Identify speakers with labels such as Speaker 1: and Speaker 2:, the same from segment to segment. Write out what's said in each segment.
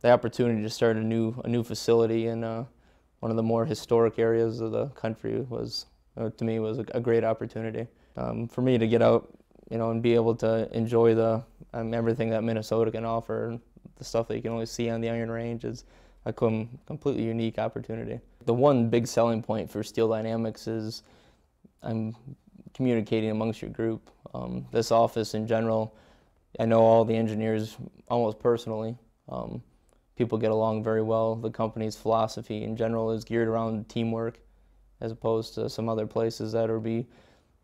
Speaker 1: the opportunity to start a new a new facility in uh, one of the more historic areas of the country was uh, to me was a, a great opportunity um, for me to get out, you know, and be able to enjoy the um, everything that Minnesota can offer. The stuff that you can only see on the Iron Range is a com- completely unique opportunity. The one big selling point for Steel Dynamics is I'm communicating amongst your group. Um, this office in general, I know all the engineers almost personally. People get along very well. The company's philosophy in general is geared around teamwork, as opposed to some other places that are be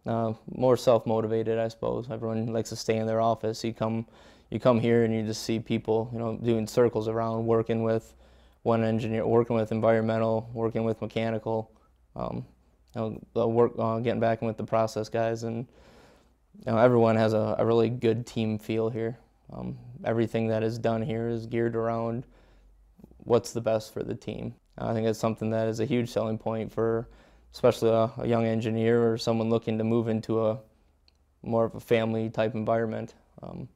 Speaker 1: uh, more self-motivated, I suppose. Everyone likes to stay in their office. You come, you come here and you just see people, you know, doing circles around, working with one engineer, working with environmental, working with mechanical. Um, you know, work, uh, getting back in with the process guys, and you know, everyone has a, a really good team feel here. Um, everything that is done here is geared around what's the best for the team. I think it's something that is a huge selling point for especially a, a, young engineer or someone looking to move into a more of a family type environment. Um,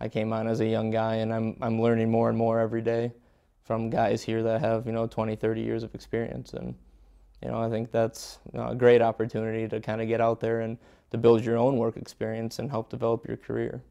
Speaker 1: I came on as a young guy and I'm, I'm learning more and more every day from guys here that have, you know, 20, 30 years of experience. And, you know, I think that's a great opportunity to kind of get out there and to build your own work experience and help develop your career.